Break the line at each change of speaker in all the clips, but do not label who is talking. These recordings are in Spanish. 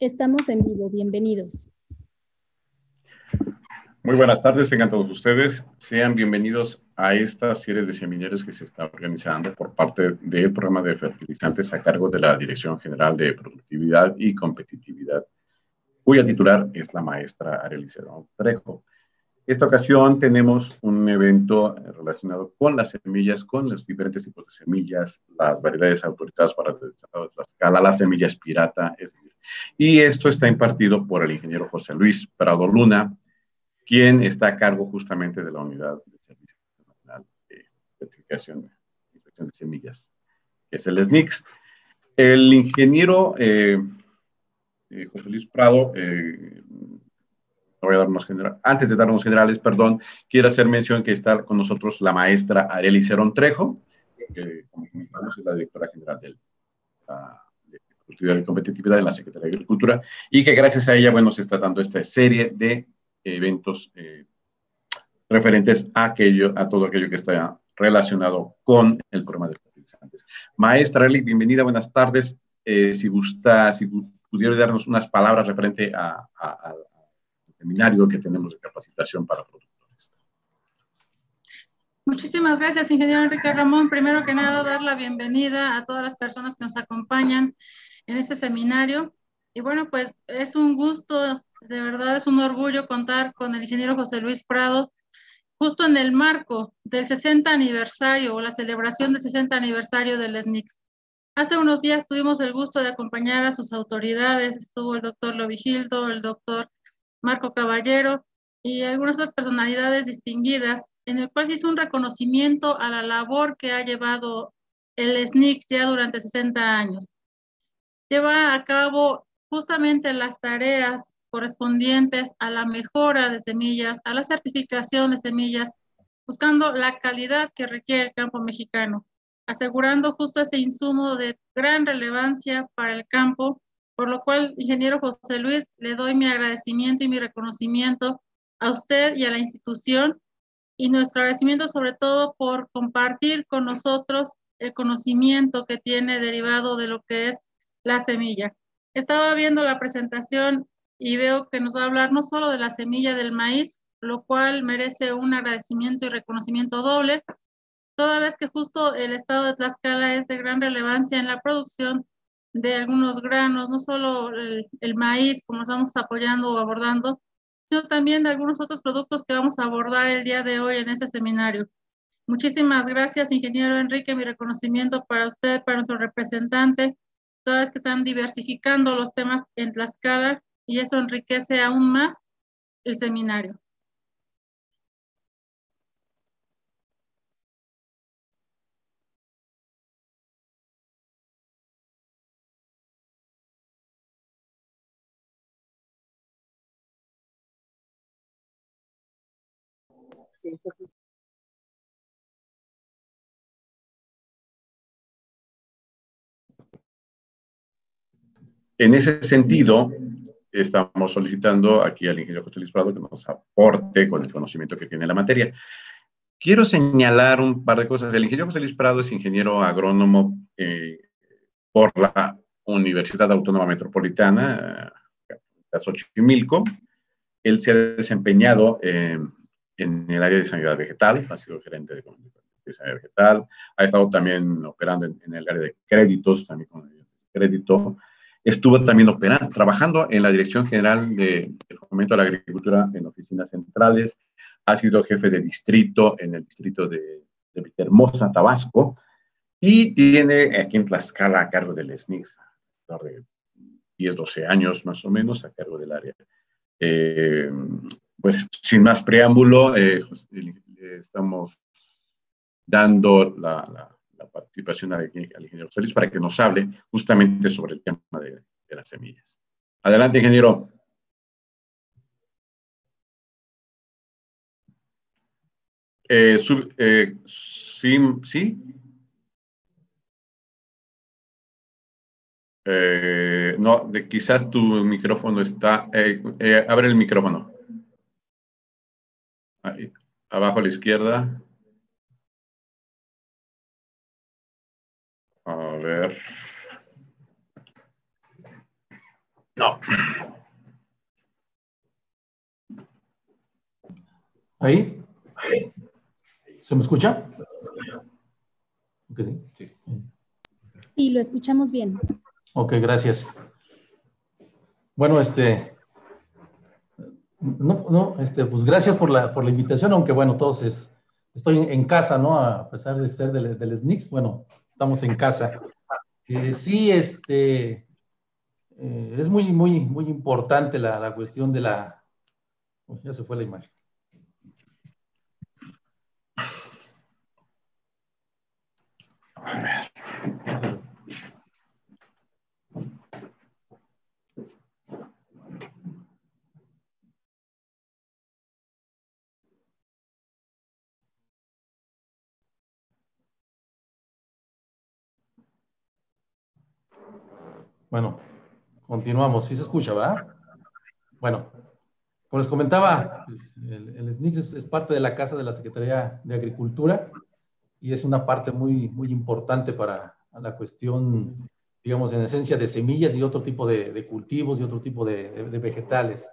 Estamos en vivo, bienvenidos.
Muy buenas tardes, tengan todos ustedes. Sean bienvenidos a esta serie de seminarios que se está organizando por parte del programa de fertilizantes a cargo de la Dirección General de Productividad y Competitividad, cuya titular es la maestra Arely Trejo. Esta ocasión tenemos un evento relacionado con las semillas, con los diferentes tipos de semillas, las variedades autorizadas para el desarrollo de la escala, las semillas pirata, es decir, y esto está impartido por el ingeniero José Luis Prado Luna, quien está a cargo justamente de la unidad de Servicio Nacional de Certificación de Semillas, que es el SNICS. El ingeniero eh, eh, José Luis Prado, eh, antes de dar unos generales, perdón, quiero hacer mención que está con nosotros la maestra Arely Cerón Trejo, que como comentamos es la directora general del, de competitividad en la Secretaría de Agricultura y que gracias a ella, bueno, se está dando esta serie de eventos eh, referentes a aquello, a todo aquello que está relacionado con el programa de fertilizantes. Maestra Eli, bienvenida, buenas tardes. Eh, si gusta, si pudiera darnos unas palabras referente al seminario que tenemos de capacitación para productores.
Muchísimas gracias, ingeniero Enrique Ramón. Primero que nada, dar la bienvenida a todas las personas que nos acompañan en este seminario. Y bueno, pues es un gusto, de verdad es un orgullo contar con el ingeniero José Luis Prado, justo en el marco del 60 aniversario o la celebración del 60 aniversario del SNICS. Hace unos días tuvimos el gusto de acompañar a sus autoridades, estuvo el doctor Lovigildo, el doctor Marco Caballero y algunas otras personalidades distinguidas, en el cual se hizo un reconocimiento a la labor que ha llevado el SNICS ya durante 60 años. Lleva a cabo justamente las tareas correspondientes a la mejora de semillas, a la certificación de semillas, buscando la calidad que requiere el campo mexicano, asegurando justo ese insumo de gran relevancia para el campo, por lo cual, ingeniero José Luis, le doy mi agradecimiento y mi reconocimiento a usted y a la institución y nuestro agradecimiento sobre todo por compartir con nosotros el conocimiento que tiene derivado de lo que es la semilla. Estaba viendo la presentación y veo que nos va a hablar no solo de la semilla del maíz, lo cual merece un agradecimiento y reconocimiento doble, toda vez que justo el estado de Tlaxcala es de gran relevancia en la producción de algunos granos, no solo el, el maíz, como estamos apoyando o abordando, también de algunos otros productos que vamos a abordar el día de hoy en este seminario. Muchísimas gracias, ingeniero Enrique, mi reconocimiento para usted, para nuestro representante, todas vez que están diversificando los temas en Tlaxcala y eso enriquece aún más el seminario.
En ese sentido, estamos solicitando aquí al ingeniero José Luis Prado que nos aporte con el conocimiento que tiene la materia. Quiero señalar un par de cosas. El ingeniero José Luis Prado es ingeniero agrónomo eh, por la Universidad Autónoma Metropolitana, de Xochimilco. Él se ha desempeñado en el área de sanidad vegetal, ha sido gerente de, de sanidad vegetal, ha estado también operando en, en el área de créditos, también con el crédito, Estuvo también operando, trabajando en la Dirección General de, Fomento a la Agricultura en oficinas centrales. Ha sido jefe de distrito en el distrito de, de Hermosa, Tabasco. Y tiene aquí en Tlaxcala a cargo del SNICS, de 10, 12 años más o menos a cargo del área. Eh, pues sin más preámbulo, eh, estamos dando la participación al, ingeniero Solís para que nos hable justamente sobre el tema de, las semillas. Adelante, ingeniero. Eh, eh, sí. Eh, no, de, quizás tu micrófono está. abre el micrófono. Ahí, abajo a la izquierda. A ver. No.
¿Ahí? ¿Se me escucha?
sí. sí. lo escuchamos bien.
Ok, gracias. Bueno, este, no, no, este, pues gracias por la, por la invitación, aunque bueno, todos es, estoy en casa, ¿no? A pesar de ser del, del SNICS, bueno, estamos en casa. Eh, sí, este, eh, es muy, muy, muy importante la, la cuestión de la, ya se fue la imagen. Bueno, continuamos. Sí se escucha, ¿verdad? Bueno, como les comentaba, pues, el, el SNICS es, parte de la Casa de la Secretaría de Agricultura y es una parte muy, muy importante para la cuestión, digamos, en esencia de semillas y otro tipo de, cultivos y otro tipo de, vegetales.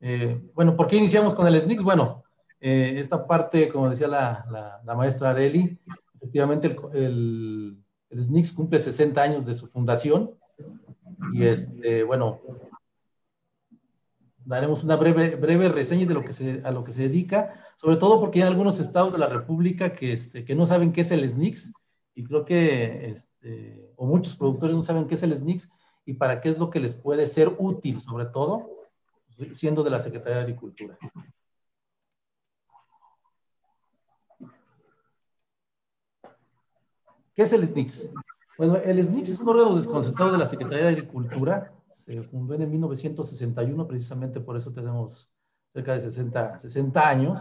Eh, bueno, ¿por qué iniciamos con el SNICS? Bueno, eh, esta parte, como decía la, la, maestra Areli, efectivamente el, el, el cumple 60 años de su fundación y este, bueno, daremos una breve, breve reseña de lo que se, a lo que se dedica, sobre todo porque hay algunos estados de la República que, este, que no saben qué es el SNICS, y creo que, este, o muchos productores no saben qué es el SNICS y para qué es lo que les puede ser útil, sobre todo siendo de la Secretaría de Agricultura. ¿Qué es el SNICS? Bueno, el SNICS es un órgano desconcentrado de la Secretaría de Agricultura. Se fundó en el 1961, precisamente por eso tenemos cerca de 60, 60 años.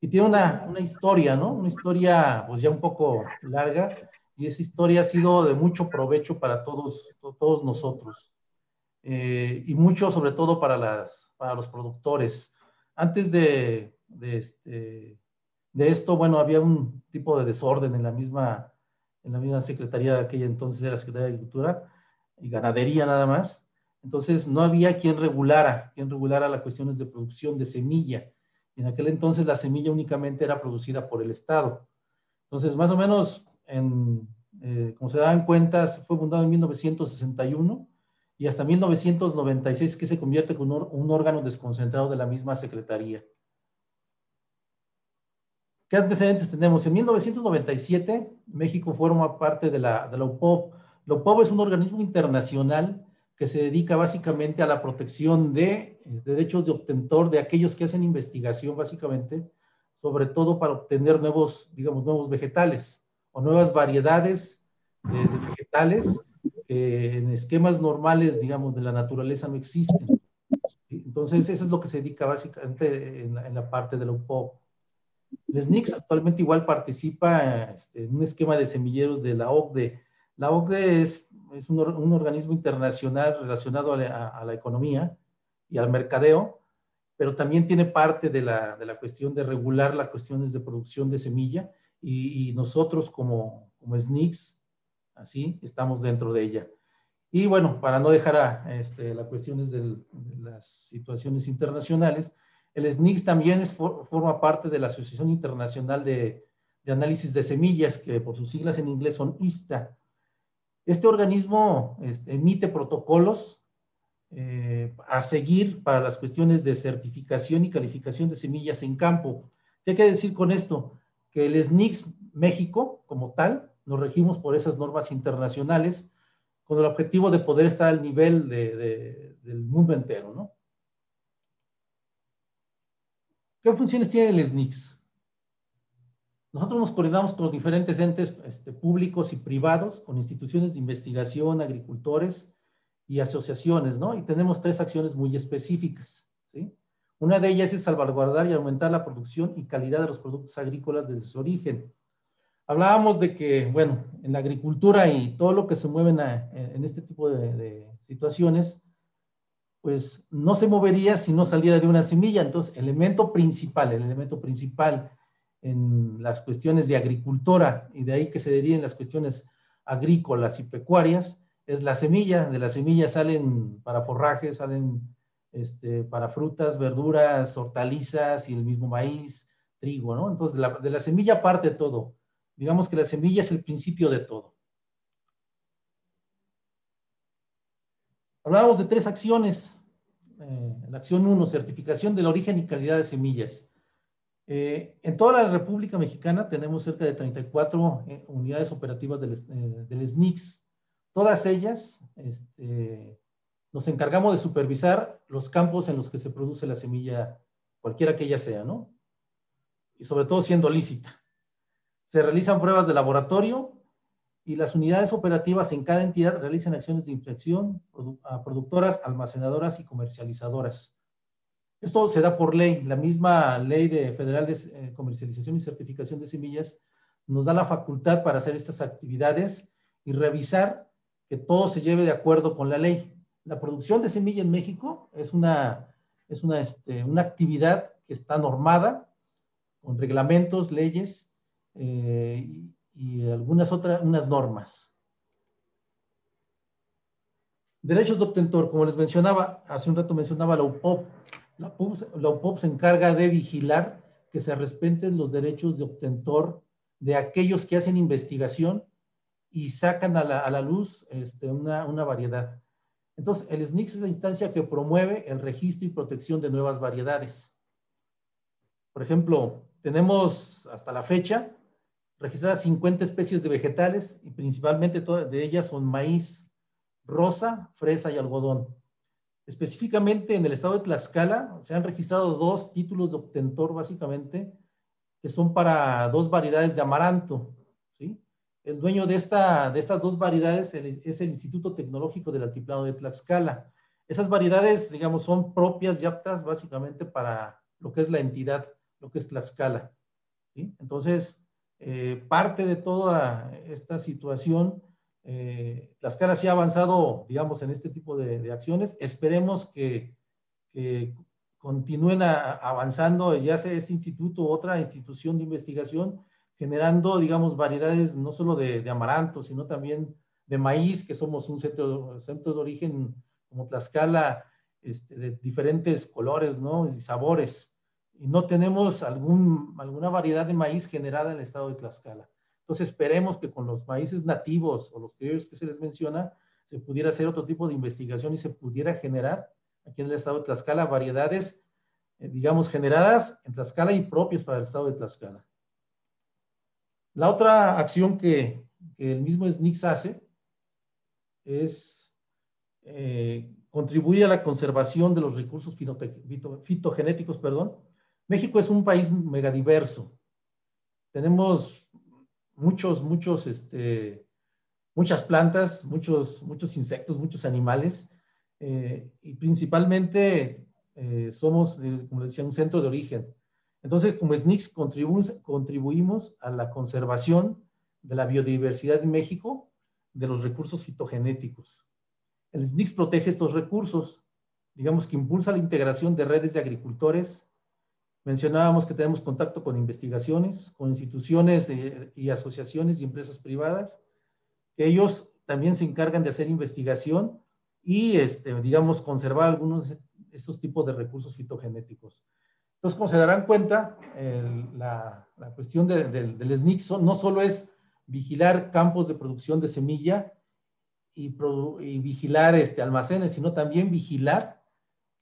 Y tiene una, una historia, ¿no? Una historia pues ya un poco larga. Y esa historia ha sido de mucho provecho para todos, todos nosotros. Eh, y mucho sobre todo para, las, para los productores. Antes de, de, este, de esto, bueno, había un tipo de desorden en la misma en la misma secretaría de aquella entonces era Secretaría de Agricultura y Ganadería nada más. Entonces no había quien regulara, quien regulara las cuestiones de producción de semilla. En aquel entonces la semilla únicamente era producida por el Estado. Entonces, más o menos, en, eh, como se daban cuenta, fue fundado en 1961 y hasta 1996 que se convierte en un órgano desconcentrado de la misma Secretaría. ¿Qué antecedentes tenemos? En 1997, México forma parte de la, de la UPOV. La UPOV es un organismo internacional que se dedica básicamente a la protección de, derechos de obtentor de aquellos que hacen investigación, básicamente, sobre todo para obtener nuevos, digamos, nuevos vegetales o nuevas variedades de, vegetales que en esquemas normales, digamos, de la naturaleza no existen. Entonces, eso es lo que se dedica básicamente en la, parte de la UPOV. SNICS actualmente igual participa este, en un esquema de semilleros de la OCDE. La OCDE es, es un, un, organismo internacional relacionado a la, a la, economía y al mercadeo, pero también tiene parte de la, de la cuestión de regular las cuestiones de producción de semilla y, y nosotros como, como SNICS, así, estamos dentro de ella. Y bueno, para no dejar a, este, las cuestiones del, de las situaciones internacionales, el SNICS también forma parte de la Asociación Internacional de, Análisis de Semillas, que por sus siglas en inglés son ISTA. Este organismo este, emite protocolos eh, a seguir para las cuestiones de certificación y calificación de semillas en campo. ¿Qué hay que decir con esto? Que el SNICS México, como tal, nos regimos por esas normas internacionales con el objetivo de poder estar al nivel del mundo entero, ¿no? ¿Qué funciones tiene el SNICS? Nosotros nos coordinamos con diferentes entes este, públicos y privados, con instituciones de investigación, agricultores y asociaciones, ¿no? Y tenemos tres acciones muy específicas, ¿sí? Una de ellas es salvaguardar y aumentar la producción y calidad de los productos agrícolas desde su origen. Hablábamos de que, bueno, en la agricultura y todo lo que se mueve en, este tipo de, de situaciones, pues no se movería si no saliera de una semilla. Entonces, el elemento principal, el elemento principal en las cuestiones de agricultura y de ahí que se deriven las cuestiones agrícolas y pecuarias, es la semilla. De la semilla salen para forraje, salen este, para frutas, verduras, hortalizas y el mismo maíz, trigo, ¿no? Entonces, de la, de la semilla parte todo. Digamos que la semilla es el principio de todo. Hablábamos de tres acciones. Eh, la acción 1, certificación del origen y calidad de semillas. Eh, en toda la República Mexicana tenemos cerca de 34 eh, unidades operativas del, del, SNICS. Todas ellas este, nos encargamos de supervisar los campos en los que se produce la semilla, cualquiera que ella sea, ¿no? Y sobre todo siendo lícita. Se realizan pruebas de laboratorio y las unidades operativas en cada entidad realizan acciones de inspección a productoras, almacenadoras y comercializadoras. Esto se da por ley. La misma ley de federal de eh, comercialización y certificación de semillas nos da la facultad para hacer estas actividades y revisar que todo se lleve de acuerdo con la ley. La producción de semilla en México es una, es una, este, una actividad que está normada con reglamentos, leyes eh, y algunas otras unas normas. Derechos de obtentor, como les mencionaba, hace un rato mencionaba la UPOP. La UPOP, se encarga de vigilar que se respeten los derechos de obtentor de aquellos que hacen investigación y sacan a la, luz este, una, una, variedad. Entonces, el SNICS es la instancia que promueve el registro y protección de nuevas variedades. Por ejemplo, tenemos hasta la fecha registradas 50 especies de vegetales y principalmente todas de ellas son maíz, rosa, fresa y algodón. Específicamente en el estado de Tlaxcala se han registrado dos títulos de obtentor básicamente que son para dos variedades de amaranto. ¿sí? El dueño de, esta, de estas dos variedades es el Instituto Tecnológico del Altiplano de Tlaxcala. Esas variedades, digamos, son propias y aptas básicamente para lo que es la entidad, lo que es Tlaxcala. ¿sí? Entonces, eh, parte de toda esta situación, eh, Tlaxcala sí ha avanzado, digamos, en este tipo de, acciones. Esperemos que, continúen avanzando, ya sea este instituto u otra institución de investigación, generando, digamos, variedades no solo de, amaranto, sino también de maíz, que somos un centro, centro de origen como Tlaxcala, este, de diferentes colores, ¿no? Y sabores y no tenemos alguna variedad de maíz generada en el estado de Tlaxcala. Entonces esperemos que con los maíces nativos o los criollos que se les menciona, se pudiera hacer otro tipo de investigación y se pudiera generar aquí en el estado de Tlaxcala variedades, eh, digamos, generadas en Tlaxcala y propias para el estado de Tlaxcala. La otra acción que, el mismo SNICS hace es eh, contribuir a la conservación de los recursos fitogenéticos, perdón, México es un país megadiverso. Tenemos muchos, muchos, este, muchas plantas, muchos, muchos insectos, muchos animales, eh, y principalmente eh, somos, como decía, un centro de origen. Entonces, como SNICS contribuimos a la conservación de la biodiversidad en México, de los recursos fitogenéticos. El SNICS protege estos recursos, digamos que impulsa la integración de redes de agricultores, Mencionábamos que tenemos contacto con investigaciones, con instituciones y asociaciones y empresas privadas, que ellos también se encargan de hacer investigación y, este, digamos, conservar algunos de estos tipos de recursos fitogenéticos. Entonces, como se darán cuenta, la, cuestión del SNIC no solo es vigilar campos de producción de semilla y, vigilar este, almacenes, sino también vigilar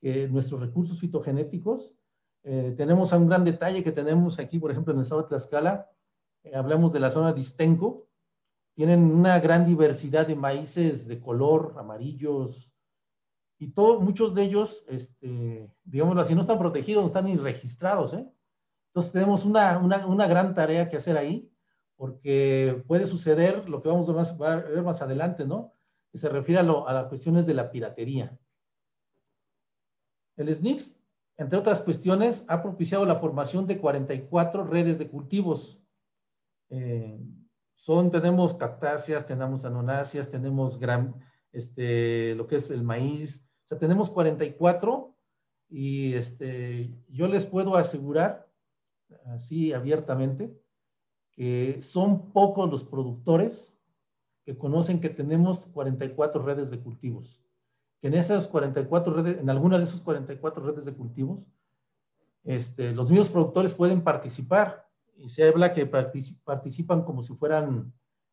que nuestros recursos fitogenéticos eh, tenemos un gran detalle que tenemos aquí, por ejemplo, en el estado de Tlaxcala. Eh, hablamos de la zona de Istenco. Tienen una gran diversidad de maíces de color, amarillos, y todo, muchos de ellos, este, digámoslo así, no están protegidos, no están ni registrados. ¿eh? Entonces tenemos una, una, una, gran tarea que hacer ahí, porque puede suceder lo que vamos a ver más adelante, ¿no? Que se refiere a, lo, a las cuestiones de la piratería. El SNICS entre otras cuestiones, ha propiciado la formación de 44 redes de cultivos. Eh, son, tenemos cactáceas, tenemos anonáceas, tenemos gran, este, lo que es el maíz, o sea, tenemos 44 y este, yo les puedo asegurar, así abiertamente, que son pocos los productores que conocen que tenemos 44 redes de cultivos. Que en esas 44 redes, en alguna de esas 44 redes de cultivos, este, los mismos productores pueden participar y se habla que participan como si fueran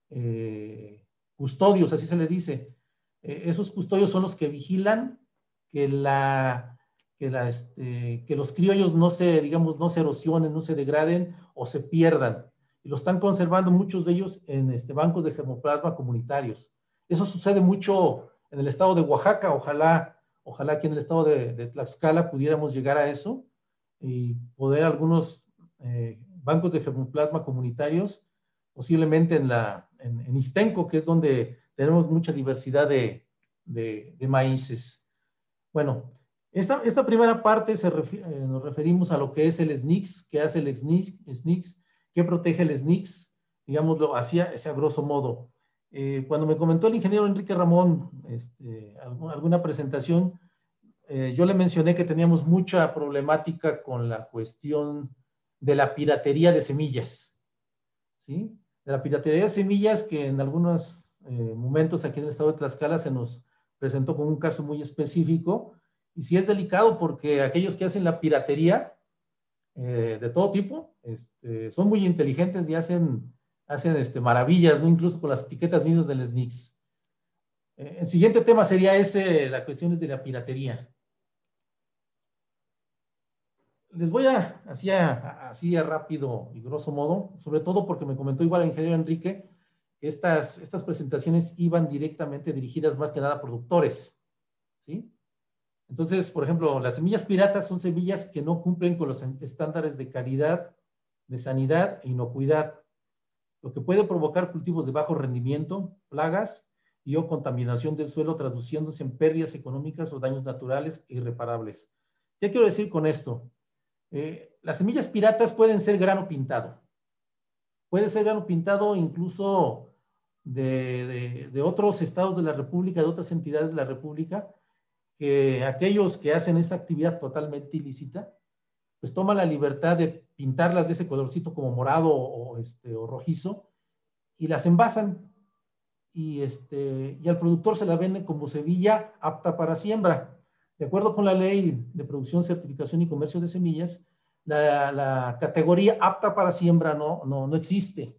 eh, custodios, así se le dice. Eh, esos custodios son los que vigilan que, la, que, la, este, que los criollos no se, digamos, no se erosionen, no se degraden o se pierdan. Y lo están conservando muchos de ellos en este, bancos de germoplasma comunitarios. Eso sucede mucho en el estado de Oaxaca. Ojalá, ojalá aquí en el estado de, Tlaxcala pudiéramos llegar a eso y poder algunos eh, bancos de germoplasma comunitarios, posiblemente en, la, en, Istenco, que es donde tenemos mucha diversidad de, maíces. Bueno, esta, primera parte eh, nos referimos a lo que es el SNICS, que hace el SNICS, que protege el SNICS, digámoslo así, a grosso modo. Eh, cuando me comentó el ingeniero Enrique Ramón este, alguna presentación, eh, yo le mencioné que teníamos mucha problemática con la cuestión de la piratería de semillas, ¿sí? De la piratería de semillas que en algunos eh, momentos aquí en el estado de Tlaxcala se nos presentó con un caso muy específico y sí es delicado porque aquellos que hacen la piratería de todo tipo este, son muy inteligentes y hacen, hacen este, maravillas, ¿no? incluso con las etiquetas mismas del SNICS. el siguiente tema sería ese, la cuestión de la piratería les voy a, así a, así rápido y grosso modo, sobre todo porque me comentó igual el ingeniero Enrique, que estas, estas presentaciones iban directamente dirigidas más que nada a productores, ¿sí? Entonces, por ejemplo, las semillas piratas son semillas que no cumplen con los estándares de calidad, de sanidad e inocuidad, lo que puede provocar cultivos de bajo rendimiento, plagas y o contaminación del suelo, traduciéndose en pérdidas económicas o daños naturales irreparables. ¿Qué quiero decir con esto? Eh, las semillas piratas pueden ser grano pintado. Puede ser grano pintado incluso de, otros estados de la República, de otras entidades de la República, que aquellos que hacen esa actividad totalmente ilícita, pues toman la libertad de pintarlas de ese colorcito como morado o, este, o rojizo y las envasan y, este, y al productor se la venden como semilla apta para siembra. De acuerdo con la ley de producción, certificación y comercio de semillas, la, categoría apta para siembra no, no, no existe.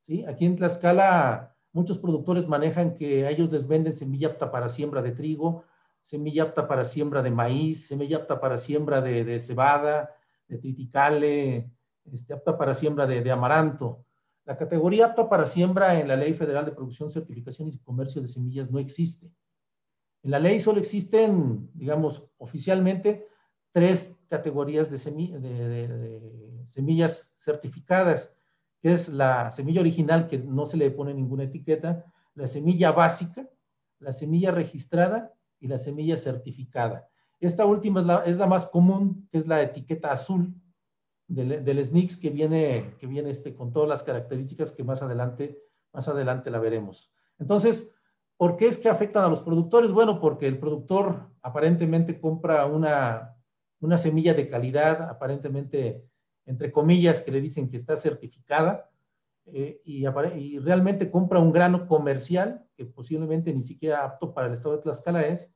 ¿sí? Aquí en Tlaxcala muchos productores manejan que ellos les venden semilla apta para siembra de trigo, semilla apta para siembra de maíz, semilla apta para siembra de, cebada, de triticale, este, apta para siembra de, de, amaranto. La categoría apta para siembra en la Ley Federal de Producción, Certificación y Comercio de Semillas no existe. En la ley solo existen, digamos, oficialmente tres categorías de, semillas certificadas, que es la semilla original, que no se le pone ninguna etiqueta, la semilla básica, la semilla registrada y la semilla certificada. Esta última es la, más común, que es la etiqueta azul del, del que viene, que viene este, con todas las características que más adelante, más adelante la veremos. Entonces, ¿Por qué es que afectan a los productores? Bueno, porque el productor aparentemente compra una, una semilla de calidad, aparentemente, entre comillas, que le dicen que está certificada, eh, y, realmente compra un grano comercial que posiblemente ni siquiera apto para el estado de Tlaxcala es,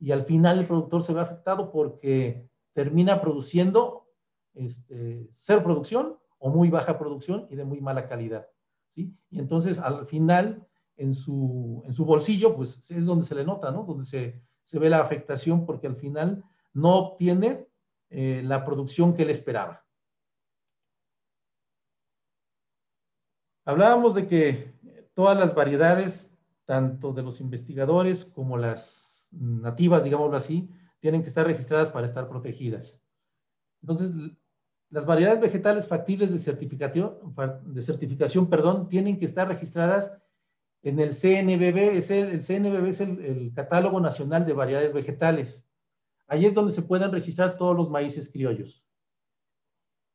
y al final el productor se ve afectado porque termina produciendo este, ser producción o muy baja producción y de muy mala calidad. ¿sí? Y entonces al final en su, en su bolsillo, pues es donde se le nota, ¿no? Donde se, se ve la afectación porque al final no obtiene eh, la producción que él esperaba. Hablábamos de que todas las variedades, tanto de los investigadores como las nativas, digámoslo así, tienen que estar registradas para estar protegidas. Entonces, las variedades vegetales factibles de certificación, de certificación perdón, tienen que estar registradas en el CNBB, es el, CNBB es el, Catálogo Nacional de Variedades Vegetales. Ahí es donde se pueden registrar todos los maíces criollos.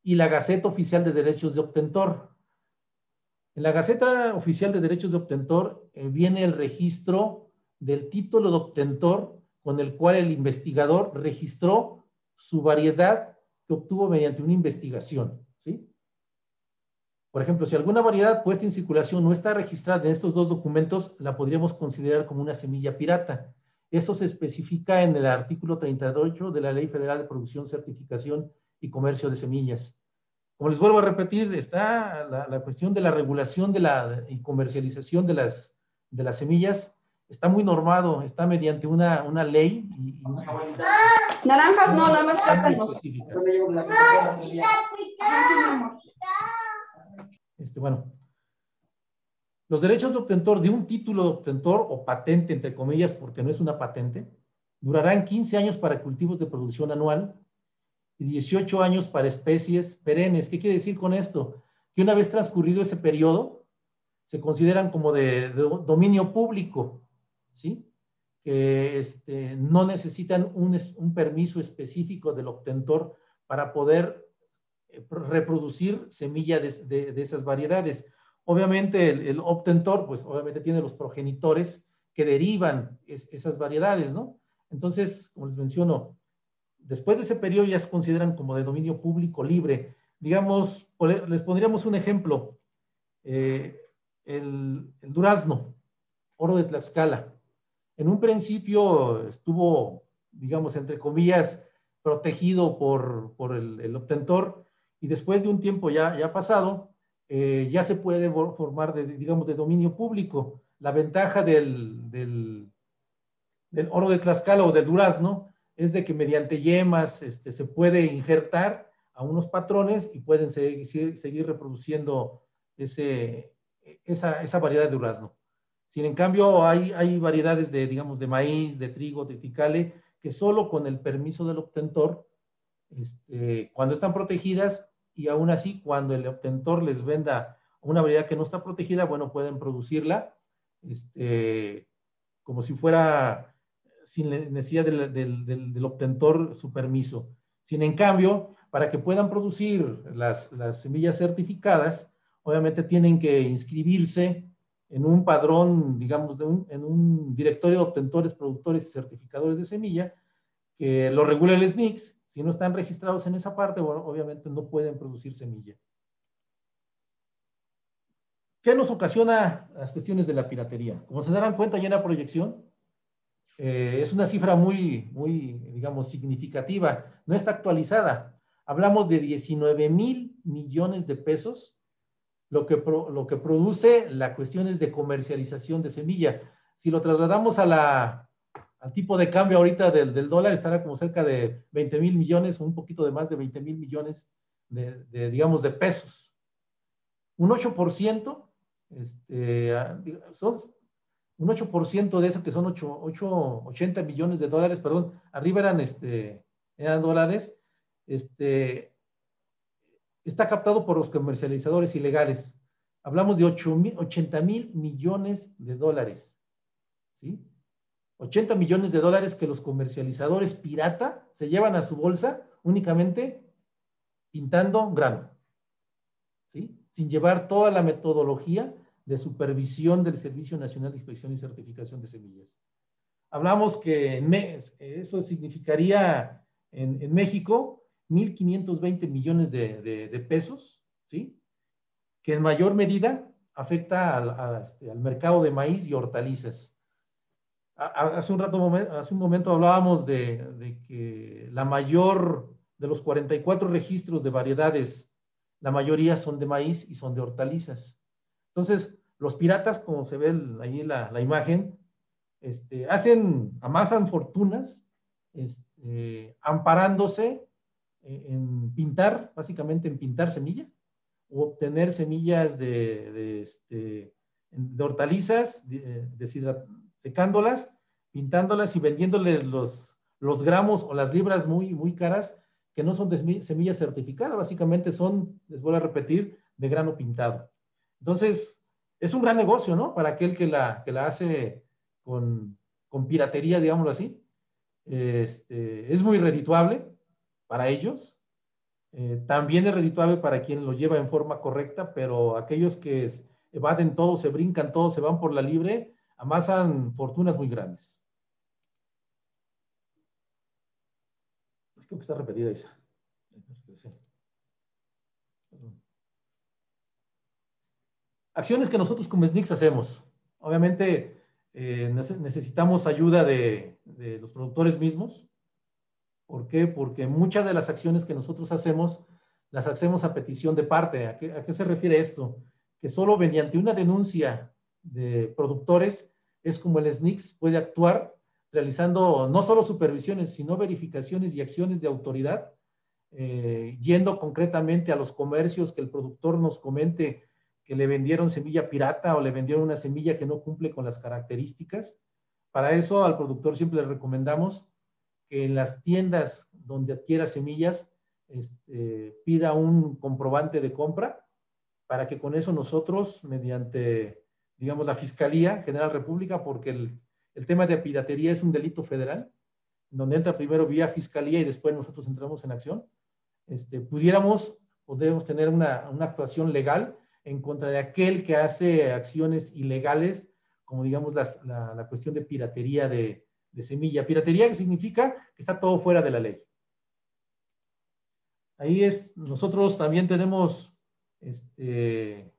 Y la Gaceta Oficial de Derechos de Obtentor. En la Gaceta Oficial de Derechos de Obtentor viene el registro del título de obtentor con el cual el investigador registró su variedad que obtuvo mediante una investigación. ¿sí? Por ejemplo, si alguna variedad puesta en circulación no está registrada en estos dos documentos, la podríamos considerar como una semilla pirata. Eso se especifica en el artículo 38 de la Ley Federal de Producción, Certificación y Comercio de Semillas. Como les vuelvo a repetir, está la, cuestión de la regulación de la, y comercialización de las, de las semillas, está muy normado, está mediante una, una ley. Y,
Naranjas no, nada más
Este, bueno, los derechos de obtentor de un título de obtentor o patente, entre comillas, porque no es una patente, durarán 15 años para cultivos de producción anual y 18 años para especies perennes. ¿Qué quiere decir con esto? Que una vez transcurrido ese periodo, se consideran como de, dominio público, ¿sí? Que este, no necesitan un, un, permiso específico del obtentor para poder eh, reproducir semilla de, de, esas variedades. Obviamente el, el, obtentor, pues obviamente tiene los progenitores que derivan esas variedades, ¿no? Entonces, como les menciono, Después de ese periodo ya se consideran como de dominio público libre. Digamos, les pondríamos un ejemplo. Eh, el, durazno, oro de Tlaxcala. En un principio estuvo, digamos, entre comillas, protegido por, el, obtentor y después de un tiempo ya, ya pasado, eh, ya se puede formar, de, digamos, de dominio público. La ventaja del, del, del oro de Tlaxcala o del durazno es de que mediante yemas este, se puede injertar a unos patrones y pueden seguir, seguir reproduciendo ese, esa, esa, variedad de durazno. Sin en cambio, hay, hay variedades de, digamos, de maíz, de trigo, de ticale, que solo con el permiso del obtentor, este, cuando están protegidas y aún así cuando el obtentor les venda una variedad que no está protegida, bueno, pueden producirla este, como si fuera sin necesidad del, obtentor su permiso. Sin en cambio, para que puedan producir las, semillas certificadas, obviamente tienen que inscribirse en un padrón, digamos, en un directorio de obtentores, productores y certificadores de semilla, que lo regula el SNICS. Si no están registrados en esa parte, obviamente no pueden producir semilla. ¿Qué nos ocasiona las cuestiones de la piratería? Como se darán cuenta ya en la proyección, eh, es una cifra muy, muy, digamos, significativa. No está actualizada. Hablamos de 19 mil millones de pesos, lo que, lo que produce la cuestión es de comercialización de semilla. Si lo trasladamos al tipo de cambio ahorita del, dólar, estará como cerca de 20 mil millones, un poquito de más de 20 mil millones de, de, digamos, de pesos. Un 8%, este, son un 8% de eso que son 8, 8, 80 millones de dólares, perdón, arriba eran, este, eran dólares, este, está captado por los comercializadores ilegales. Hablamos de 8, 80 mil millones de dólares. ¿Sí? 80 millones de dólares que los comercializadores pirata se llevan a su bolsa únicamente pintando grano. ¿Sí? Sin llevar toda la metodología de supervisión del Servicio Nacional de Inspección y Certificación de Semillas. Hablamos que eso significaría en México 1.520 millones de, de, pesos, ¿sí? Que en mayor medida afecta al, este, al, mercado de maíz y hortalizas. Hace un, rato, hace un momento hablábamos de, de, que la mayor de los 44 registros de variedades, la mayoría son de maíz y son de hortalizas. Entonces, los piratas, como se ve ahí la, la imagen, este, hacen, amasan fortunas, este, amparándose en pintar, básicamente en pintar semilla, o obtener semillas de, de, este, de hortalizas, secándolas, pintándolas y vendiéndoles los, los gramos o las libras muy, muy caras que no son de semilla certificada, básicamente son, les voy a repetir, de grano pintado. Entonces, es un gran negocio, ¿no? Para aquel que la, que la hace con, con piratería, digámoslo así. Este, es muy redituable para ellos. Eh, también es redituable para quien lo lleva en forma correcta, pero aquellos que evaden todo, se brincan todo, se van por la libre, amasan fortunas muy grandes. Creo que está repetida esa. Acciones que nosotros como SNICS hacemos. Obviamente eh, necesitamos ayuda de, los productores mismos. ¿Por qué? Porque muchas de las acciones que nosotros hacemos las hacemos a petición de parte. ¿A qué, ¿A qué, se refiere esto? Que solo mediante una denuncia de productores es como el SNICS puede actuar realizando no solo supervisiones, sino verificaciones y acciones de autoridad, eh, yendo concretamente a los comercios que el productor nos comente que le vendieron semilla pirata o le vendieron una semilla que no cumple con las características. Para eso al productor siempre le recomendamos que en las tiendas donde adquiera semillas este, pida un comprobante de compra para que con eso nosotros, mediante, digamos, la Fiscalía General República, porque el, el tema de piratería es un delito federal, donde entra primero vía fiscalía y después nosotros entramos en acción, este, pudiéramos, podemos tener una, una, actuación legal en contra de aquel que hace acciones ilegales, como digamos la, la, la cuestión de piratería de, de, semilla. Piratería que significa que está todo fuera de la ley. Ahí es, nosotros también tenemos este,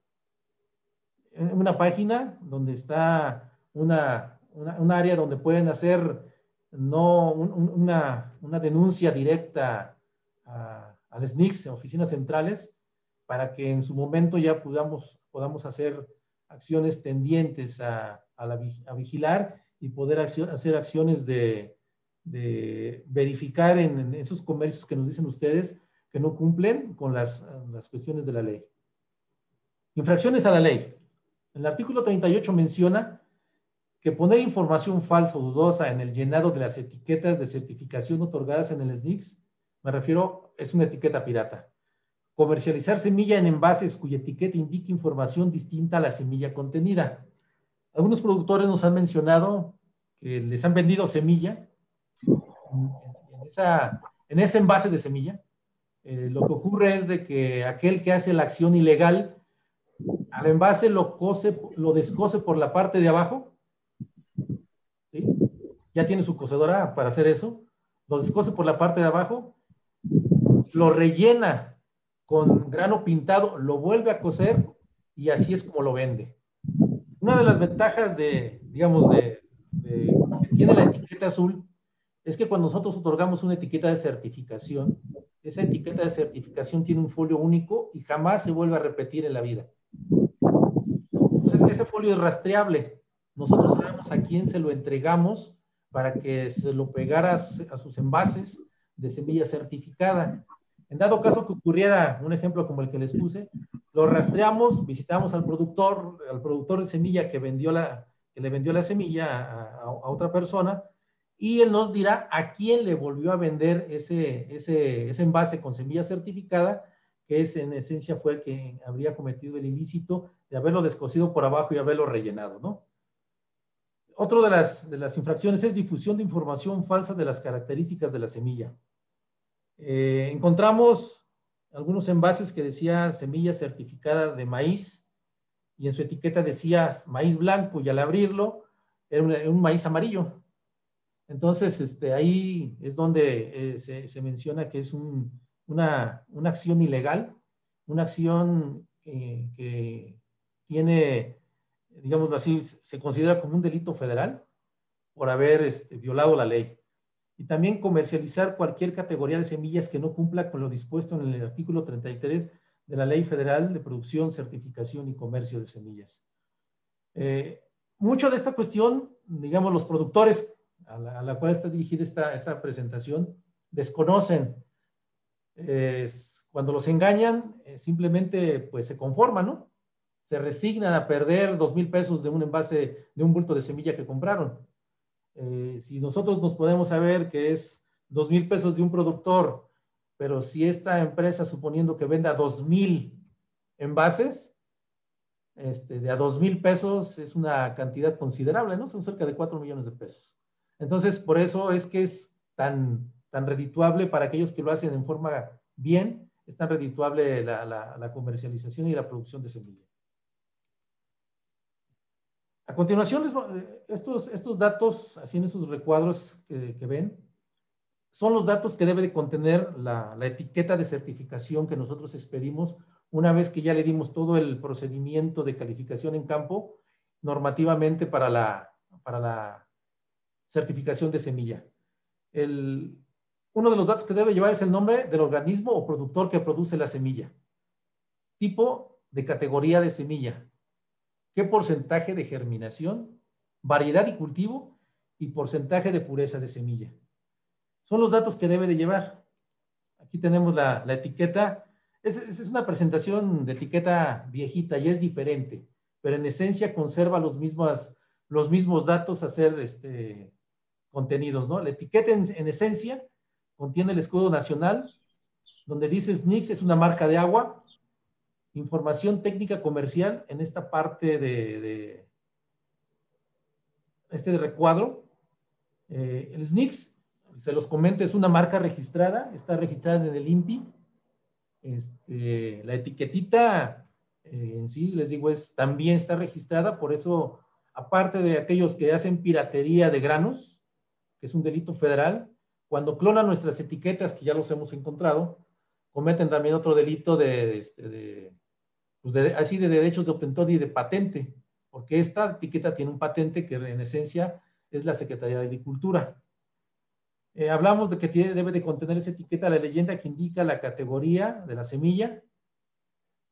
una página donde está una, un área donde pueden hacer no una, una, denuncia directa a, al SNICS, oficinas centrales, para que en su momento ya podamos, podamos hacer acciones tendientes a, a, la, a vigilar y poder hacer acciones de, verificar en, en, esos comercios que nos dicen ustedes que no cumplen con las, las cuestiones de la ley. Infracciones a la ley. El artículo 38 menciona que poner información falsa o dudosa en el llenado de las etiquetas de certificación otorgadas en el SNICS, me refiero, es una etiqueta pirata. Comercializar semilla en envases cuya etiqueta indique información distinta a la semilla contenida. Algunos productores nos han mencionado que les han vendido semilla en, esa, ese envase de semilla. Eh, lo que ocurre es de que aquel que hace la acción ilegal al envase lo, cose, lo descose por la parte de abajo ya tiene su cocedora para hacer eso, lo descose por la parte de abajo, lo rellena con grano pintado, lo vuelve a coser y así es como lo vende. Una de las ventajas de, digamos, de, que tiene la etiqueta azul es que cuando nosotros otorgamos una etiqueta de certificación, esa etiqueta de certificación tiene un folio único y jamás se vuelve a repetir en la vida. Entonces, ese folio es rastreable. Nosotros sabemos a quién se lo entregamos para que se lo pegara a sus, envases de semilla certificada. En dado caso que ocurriera un ejemplo como el que les puse, lo rastreamos, visitamos al productor, al productor de semilla que, vendió la, que le vendió la semilla a, otra persona y él nos dirá a quién le volvió a vender ese, ese, ese envase con semilla certificada, que es en esencia fue que habría cometido el ilícito de haberlo descosido por abajo y haberlo rellenado, ¿no? Otro de las, de las infracciones es difusión de información falsa de las características de la semilla. Eh, encontramos algunos envases que decía semilla certificada de maíz y en su etiqueta decía maíz blanco y al abrirlo era un, maíz amarillo. Entonces, este, ahí es donde eh, se, menciona que es un, una, una, acción ilegal, una acción que, tiene digámoslo así, se considera como un delito federal por haber este, violado la ley. Y también comercializar cualquier categoría de semillas que no cumpla con lo dispuesto en el artículo 33 de la Ley Federal de Producción, Certificación y Comercio de Semillas. Eh, mucho de esta cuestión, digamos, los productores a la, cual está dirigida esta, esta presentación, desconocen. cuando los engañan, eh, simplemente pues se conforman, ¿no? se resignan a perder dos mil pesos de un envase, de un bulto de semilla que compraron. Eh, si nosotros nos podemos saber que es dos mil pesos de un productor, pero si esta empresa, suponiendo que venda dos mil envases, este, de a dos mil pesos es una cantidad considerable, ¿no? Son cerca de cuatro millones de pesos. Entonces, por eso es que es tan, tan redituable para aquellos que lo hacen en forma bien, es tan redituable la, la, la comercialización y la producción de semilla. A continuación, eh, estos, estos datos, así en esos recuadros que, ven, son los datos que debe de contener la, etiqueta de certificación que nosotros expedimos una vez que ya le dimos todo el procedimiento de calificación en campo, normativamente para la, para la certificación de semilla. El, uno de los datos que debe llevar es el nombre del organismo o productor que produce la semilla. Tipo de categoría de semilla. ¿Qué porcentaje de germinación? Variedad y cultivo y porcentaje de pureza de semilla. Son los datos que debe de llevar. Aquí tenemos la, etiqueta. Es, una presentación de etiqueta viejita y es diferente, pero en esencia conserva los mismos, los mismos datos a ser este, contenidos. ¿no? La etiqueta en esencia contiene el escudo nacional, donde dice SNICS es una marca de agua, información técnica comercial en esta parte de, este recuadro. Eh, el SNICS, se los comento, es una marca registrada, está registrada en el INPI. Este, la etiquetita eh, en sí, les digo, es, también está registrada, por eso, aparte de aquellos que hacen piratería de granos, que es un delito federal, cuando clonan nuestras etiquetas, que ya los hemos encontrado, cometen también otro delito de, este, pues así de derechos de obtentor y de patente, porque esta etiqueta tiene un patente que en esencia es la Secretaría de Agricultura. Eh, hablamos de que tiene, debe de contener esa etiqueta la leyenda que indica la categoría de la semilla,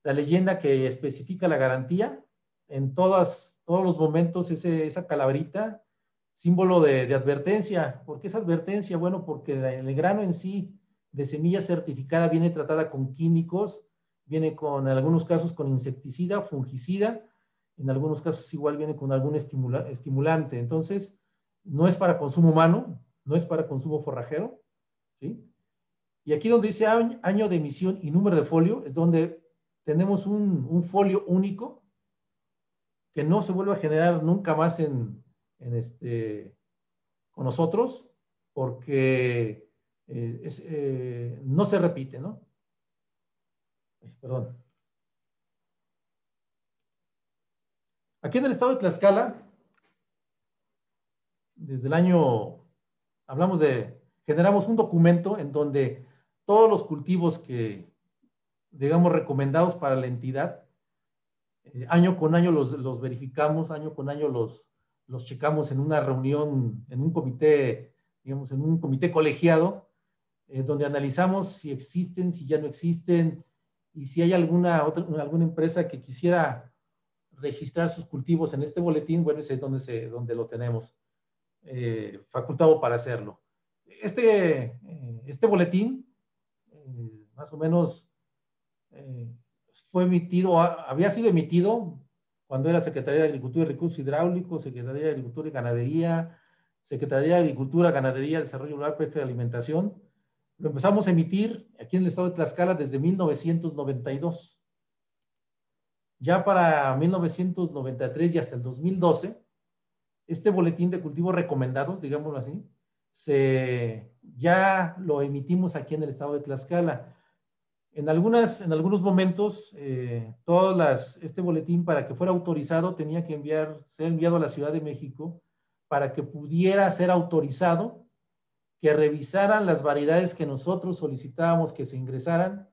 la leyenda que especifica la garantía, en todas, todos los momentos ese, esa calaverita símbolo de, advertencia. ¿Por qué es advertencia? Bueno, porque el grano en sí de semilla certificada viene tratada con químicos, viene con, en algunos casos, con insecticida, fungicida, en algunos casos igual viene con algún estimulante. Entonces, no es para consumo humano, no es para consumo forrajero, ¿sí? Y aquí donde dice año de emisión y número de folio, es donde tenemos un, folio único que no se vuelve a generar nunca más este, con nosotros porque eh, eh, no se repite, ¿no? Perdón. Aquí en el estado de Tlaxcala, desde el año, hablamos de, generamos un documento en donde todos los cultivos que, digamos, recomendados para la entidad, eh, año con año los, los verificamos, año con año los, los checamos en una reunión, en un comité, digamos, en un comité colegiado, eh, donde analizamos si existen, si ya no existen, y si hay alguna, otra, alguna empresa que quisiera registrar sus cultivos en este boletín, bueno, es donde, se, donde lo tenemos eh, facultado para hacerlo. Este, eh, este boletín, más o menos, fue emitido, había sido emitido cuando era Secretaría de Agricultura y Recursos Hidráulicos, Secretaría de Agricultura y Ganadería, Secretaría de Agricultura, Ganadería, Desarrollo Rural, Pesca y Alimentación. Lo empezamos a emitir aquí en el estado de Tlaxcala desde 1992. Ya para 1993 y hasta el 2012, este boletín de cultivos recomendados, digámoslo así, se, ya lo emitimos aquí en el estado de Tlaxcala. En, algunas, en algunos momentos, eh, todas las, este boletín para que fuera autorizado tenía que enviar, ser enviado a la Ciudad de México para que pudiera ser autorizado, que revisaran las variedades que nosotros solicitábamos que se ingresaran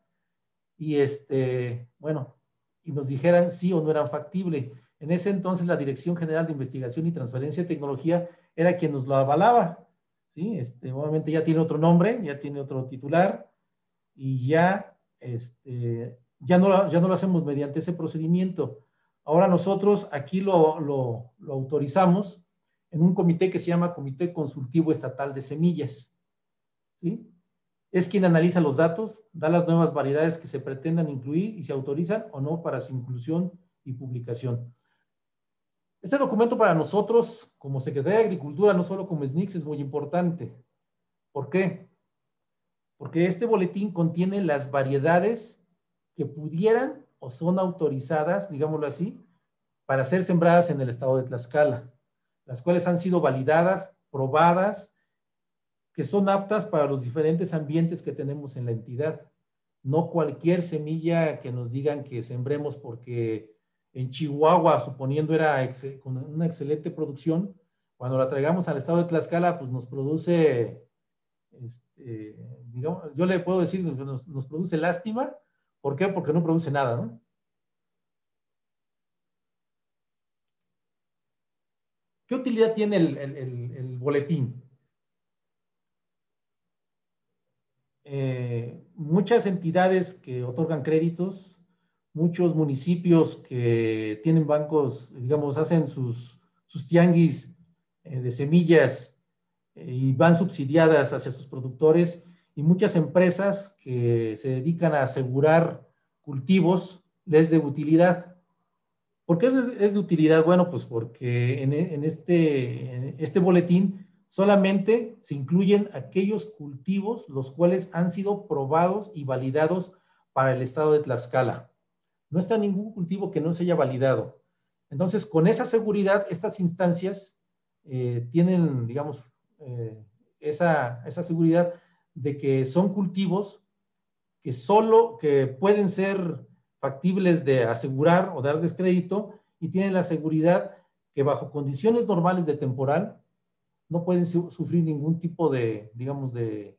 y este, bueno, y nos dijeran sí o no eran factible. En ese entonces la Dirección General de Investigación y Transferencia de Tecnología era quien nos lo avalaba. ¿sí? Este, obviamente ya tiene otro nombre, ya tiene otro titular y ya este, ya, no, ya no lo hacemos mediante ese procedimiento. Ahora nosotros aquí lo, lo, autorizamos en un comité que se llama Comité Consultivo Estatal de Semillas. ¿sí? Es quien analiza los datos, da las nuevas variedades que se pretendan incluir y se autorizan o no para su inclusión y publicación. Este documento para nosotros, como Secretaría de Agricultura, no solo como SNICS, es muy importante. ¿Por qué? porque este boletín contiene las variedades que pudieran o son autorizadas, digámoslo así, para ser sembradas en el estado de Tlaxcala, las cuales han sido validadas, probadas, que son aptas para los diferentes ambientes que tenemos en la entidad. No cualquier semilla que nos digan que sembremos porque en Chihuahua, suponiendo era con una excelente producción, cuando la traigamos al estado de Tlaxcala, pues nos produce este, digamos, yo le puedo decir que nos, produce lástima ¿Por qué? Porque no produce nada, ¿no? ¿Qué utilidad tiene el, boletín? Eh, muchas entidades que otorgan créditos, muchos municipios que tienen bancos, digamos, hacen sus, tianguis eh, de semillas eh, y van subsidiadas hacia sus productores y muchas empresas que se dedican a asegurar cultivos les de utilidad. ¿Por qué es de utilidad? Bueno, pues porque en, este, este boletín solamente se incluyen aquellos cultivos los cuales han sido probados y validados para el estado de Tlaxcala. No está ningún cultivo que no se haya validado. Entonces, con esa seguridad, estas instancias eh, tienen, digamos, eh, esa, esa seguridad de que son cultivos que solo, que pueden ser factibles de asegurar o dar descrédito y tienen la seguridad que bajo condiciones normales de temporal no pueden sufrir ningún tipo de, digamos, de,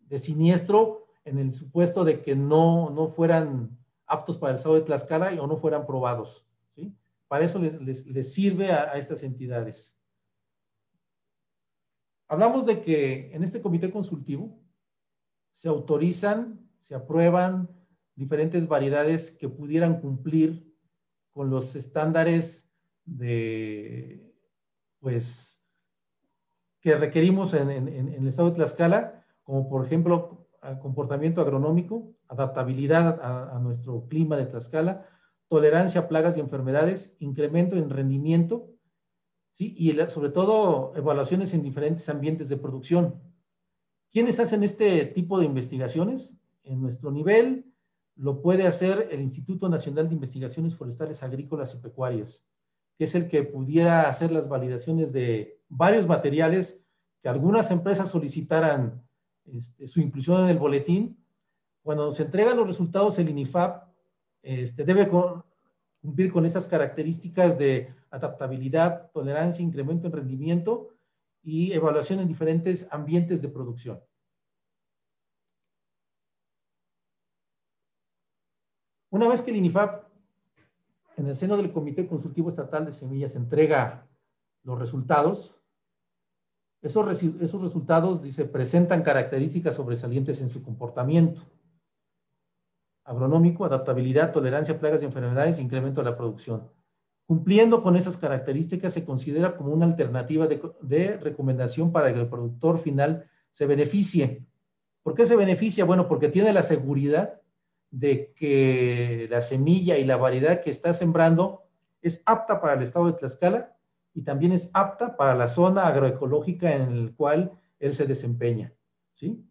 de siniestro en el supuesto de que no, no fueran aptos para el estado de Tlaxcala o no fueran probados. ¿sí? Para eso les, les, sirve a, estas entidades. Hablamos de que en este comité consultivo se autorizan, se aprueban, diferentes variedades que pudieran cumplir con los estándares de, pues, que requerimos en, el estado de Tlaxcala, como por ejemplo comportamiento agronómico, adaptabilidad a, nuestro clima de Tlaxcala, tolerancia a plagas y enfermedades, incremento en rendimiento, ¿sí? y sobre todo evaluaciones en diferentes ambientes de producción. ¿Quiénes hacen este tipo de investigaciones? En nuestro nivel, lo puede hacer el Instituto Nacional de Investigaciones Forestales Agrícolas y Pecuarias, que es el que pudiera hacer las validaciones de varios materiales que algunas empresas solicitaran este, su inclusión en el boletín. Cuando se entregan los resultados, el INIFAP este, debe cumplir con estas características de adaptabilidad, tolerancia, incremento en rendimiento y evaluación en diferentes ambientes de producción. Una vez que el INIFAP, en el seno del Comité Consultivo Estatal de Semillas, entrega los resultados, esos, esos resultados, dice, presentan características sobresalientes en su comportamiento agronómico, adaptabilidad, tolerancia a plagas y enfermedades, incremento de la producción. Cumpliendo con esas características, se considera como una alternativa de, de, recomendación para que el productor final se beneficie. ¿Por qué se beneficia? Bueno, porque tiene la seguridad de que la semilla y la variedad que está sembrando es apta para el estado de Tlaxcala y también es apta para la zona agroecológica en la cual él se desempeña. ¿sí?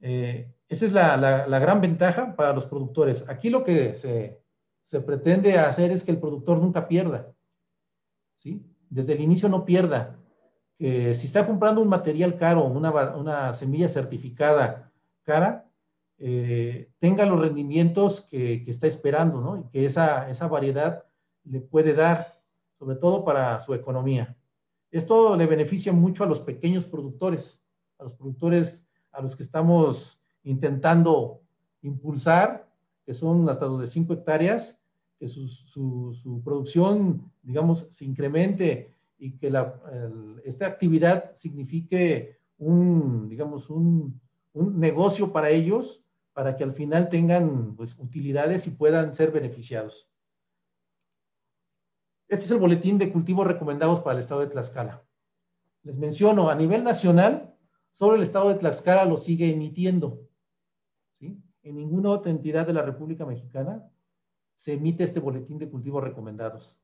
Eh, esa es la, la, gran ventaja para los productores. Aquí lo que se, se, pretende hacer es que el productor nunca pierda. ¿sí? Desde el inicio no pierda. Que si está comprando un material caro, una, una semilla certificada cara, eh, tenga los rendimientos que, está esperando, ¿no? Y que esa, esa variedad le puede dar, sobre todo para su economía. Esto le beneficia mucho a los pequeños productores, a los productores a los que estamos intentando impulsar, que son hasta los de 5 hectáreas, que su, producción, digamos, se incremente y que esta actividad signifique un, digamos, un negocio para ellos para que al final tengan pues, utilidades y puedan ser beneficiados. Este es el boletín de cultivos recomendados para el estado de Tlaxcala. Les menciono, a nivel nacional, solo el estado de Tlaxcala lo sigue emitiendo. ¿sí? En ninguna otra entidad de la República Mexicana se emite este boletín de cultivos recomendados.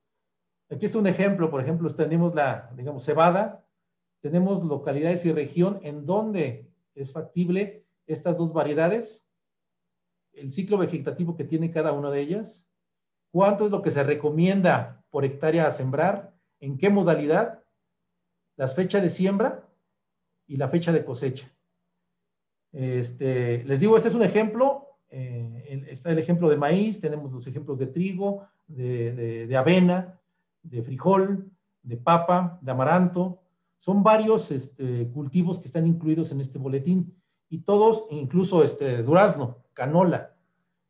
Aquí es un ejemplo, por ejemplo, tenemos la, digamos, cebada, tenemos localidades y región en donde es factible estas dos variedades el ciclo vegetativo que tiene cada una de ellas, cuánto es lo que se recomienda por hectárea a sembrar, en qué modalidad, las fechas de siembra y la fecha de cosecha. Este, les digo, este es un ejemplo, eh, está el ejemplo de maíz, tenemos los ejemplos de trigo, de, avena, de frijol, de papa, de amaranto. Son varios este, cultivos que están incluidos en este boletín y todos, incluso este durazno, canola.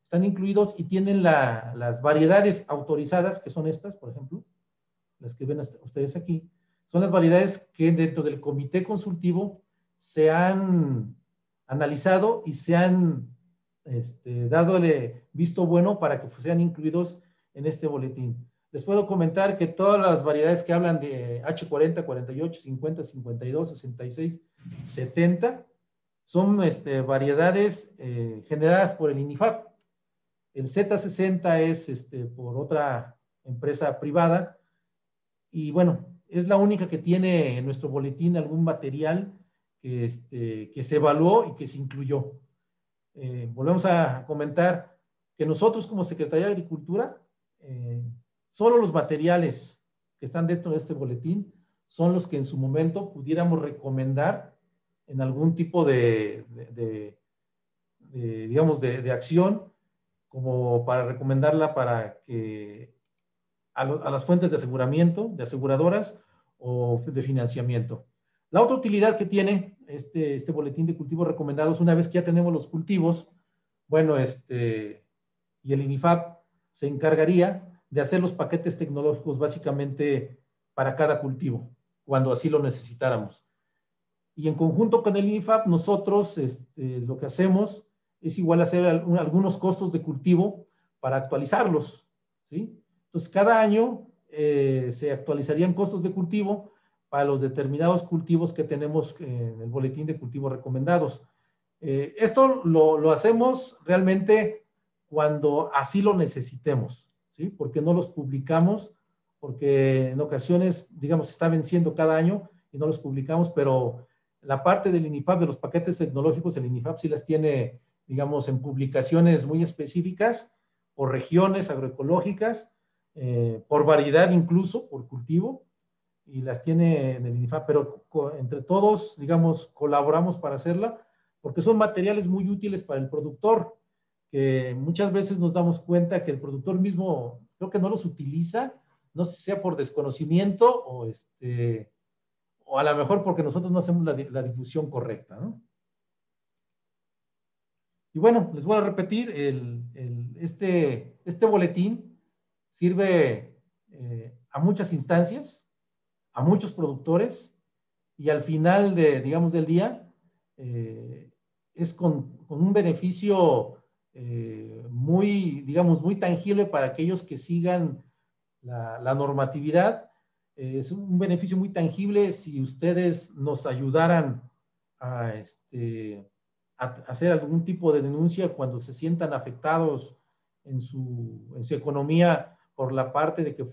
están incluidos y tienen las variedades autorizadas, que son estas, por ejemplo, las que ven ustedes aquí, son las variedades que dentro del comité consultivo se han analizado y se han este, dadole visto bueno para que sean incluidos en este boletín. Les puedo comentar que todas las variedades que hablan de H40, 48, 50, 52, 66, 70, son este, variedades eh, generadas por el INIFAP. El Z60 es este, por otra empresa privada y bueno, es la única que tiene en nuestro boletín algún material que, este, se evaluó y que se incluyó. Eh, volvemos a comentar que nosotros como Secretaría de Agricultura, eh, solo los materiales que están dentro de este boletín son los que en su momento pudiéramos recomendar en algún tipo de, digamos, de, acción, como para recomendarla para que a, las fuentes de aseguramiento, de aseguradoras o de financiamiento. La otra utilidad que tiene este, este boletín de cultivos recomendados, una vez que ya tenemos los cultivos, bueno, este, y el INIFAP se encargaría de hacer los paquetes tecnológicos básicamente para cada cultivo, cuando así lo necesitáramos. Y en conjunto con el INIFAP, nosotros este, lo que hacemos es igual hacer algunos costos de cultivo para actualizarlos, ¿sí? Entonces, cada año eh, se actualizarían costos de cultivo para los determinados cultivos que tenemos en el boletín de cultivos recomendados. Eh, esto lo, lo, hacemos realmente cuando así lo necesitemos, ¿sí? Porque no los publicamos, porque en ocasiones, digamos, está venciendo cada año y no los publicamos, pero la parte del INIFAP, de los paquetes tecnológicos, el INIFAP sí las tiene, digamos, en publicaciones muy específicas, por regiones agroecológicas, eh, por variedad incluso, por cultivo, y las tiene en el INIFAP, pero entre todos, digamos, colaboramos para hacerla, porque son materiales muy útiles para el productor, que muchas veces nos damos cuenta que el productor mismo creo que no los utiliza, no sea por desconocimiento o este o a lo mejor porque nosotros no hacemos la, difusión correcta, ¿no? Y bueno, les voy a repetir, este, este boletín sirve eh, a muchas instancias, a muchos productores, y al final de, digamos, del día, eh, es con, un beneficio eh, muy, digamos, muy tangible para aquellos que sigan la, la normatividad es un beneficio muy tangible si ustedes nos ayudaran a, este, hacer algún tipo de denuncia cuando se sientan afectados en su, en su economía por la parte de que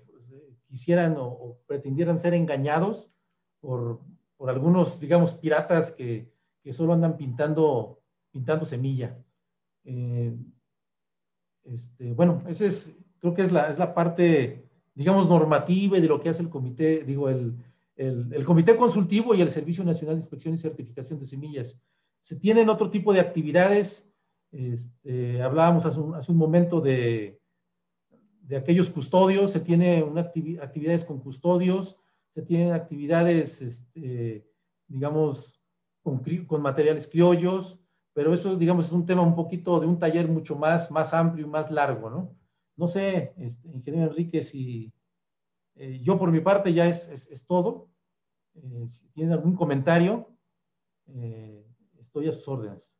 quisieran o, pretendieran ser engañados por, por, algunos, digamos, piratas que, que solo andan pintando, pintando semilla. Eh, este, bueno, ese es, creo que es la, es la parte digamos, normativa y de lo que hace el comité, digo, el, el, comité consultivo y el Servicio Nacional de Inspección y Certificación de Semillas. Se tienen otro tipo de actividades, este, hablábamos hace un, hace un, momento de, de aquellos custodios, se tienen una actividades con custodios, se tienen actividades, este, digamos, con, con, materiales criollos, pero eso, digamos, es un tema un poquito de un taller mucho más, más amplio y más largo, ¿no? No sé, este, ingeniero Enrique, si eh, yo por mi parte ya es, es, todo. Eh, si tiene algún comentario, eh, estoy a sus órdenes.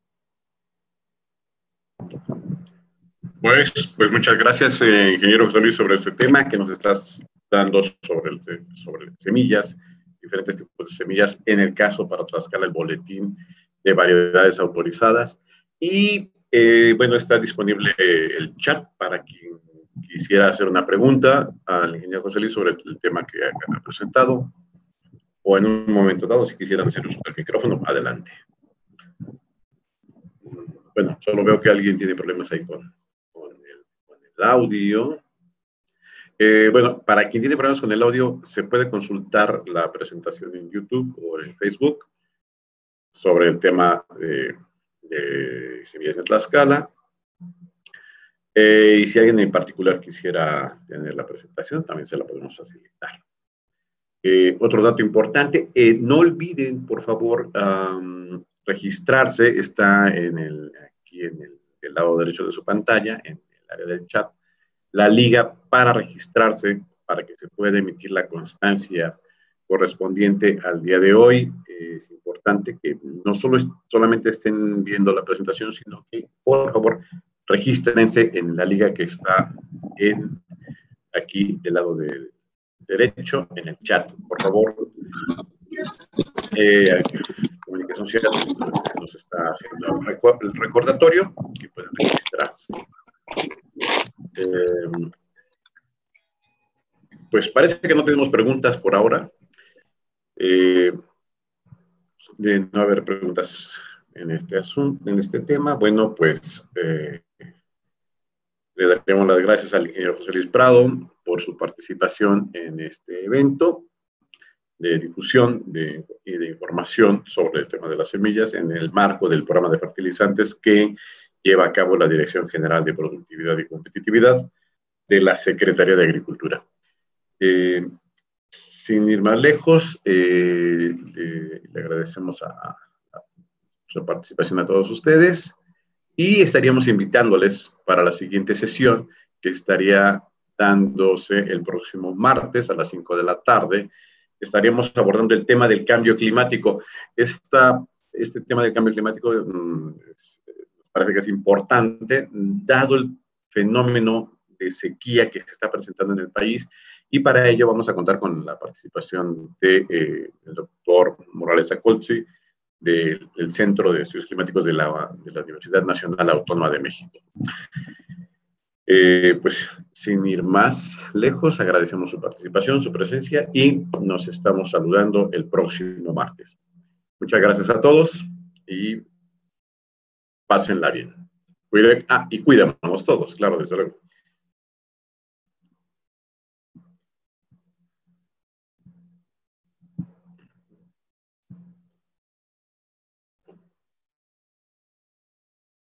Pues, pues muchas gracias, ingeniero José Luis, sobre este tema que nos estás dando sobre, sobre semillas, diferentes tipos de semillas, en el caso para Tlaxcala el boletín de variedades autorizadas. Y bueno, está disponible el chat para quien quisiera hacer una pregunta al ingeniero José Luis sobre el tema que ha presentado, o en un momento dado, si quisieran hacer uso del micrófono, adelante. Bueno, solo veo que alguien tiene problemas ahí con, el, audio. Eh, bueno, para quien tiene problemas con el audio, se puede consultar la presentación en YouTube o en Facebook sobre el tema de, de semillas de Tlaxcala. Eh, y si alguien en particular quisiera tener la presentación, también se la podemos facilitar. Eh, otro dato importante, eh, no olviden, por favor, registrarse, está en el, aquí en el, del lado derecho de su pantalla, en el área del chat, la liga para registrarse, para que se pueda emitir la constancia correspondiente al día de hoy. es importante que no solo solamente estén viendo la presentación, sino que, por favor, regístrense en la liga que está en, aquí del lado de, derecho, en el chat, por favor. Eh, comunicación social nos está haciendo el recordatorio que pueden registrarse. Eh, pues parece que no tenemos preguntas por ahora. Eh, de no haber preguntas en este asunto, en este tema, bueno, pues eh, le daremos las gracias al ingeniero José Luis Prado por su participación en este evento de difusión de, y de información sobre el tema de las semillas en el marco del programa de fertilizantes que lleva a cabo la Dirección General de Productividad y Competitividad de la Secretaría de Agricultura. Eh, sin ir más lejos, eh, le, agradecemos a, su participación a todos ustedes y estaríamos invitándoles para la siguiente sesión que estaría dándose el próximo martes a las 5 de la tarde. Estaríamos abordando el tema del cambio climático. Esta, este tema del cambio climático mm, parece que es importante, dado el fenómeno de sequía que se está presentando en el país y para ello vamos a contar con la participación del de, eh, doctor Morales Acolci del, Centro de Estudios Climáticos de la, Universidad Nacional Autónoma de México. Eh, pues sin ir más lejos, agradecemos su participación, su presencia y nos estamos saludando el próximo martes. Muchas gracias a todos y pásenla bien. Cuiden, ah, y cuidemos todos, claro, desde luego.